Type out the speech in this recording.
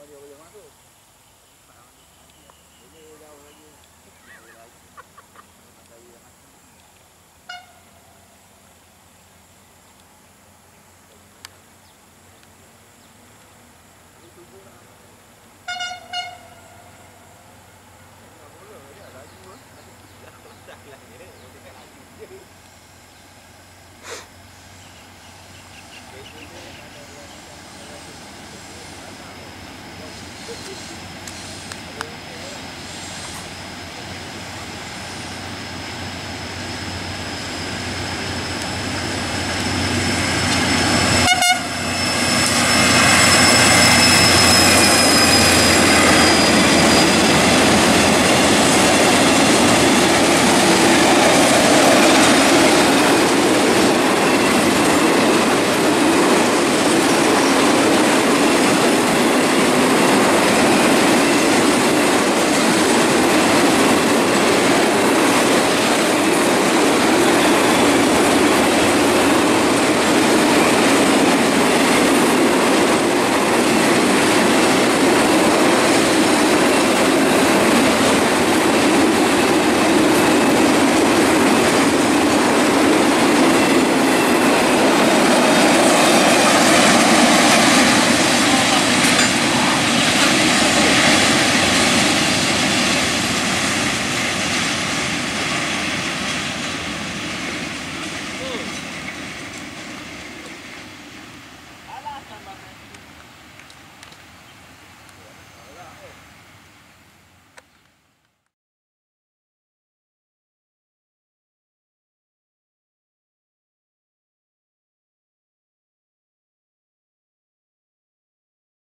Mau dia boleh masuk. Tak. Ini dah lagi.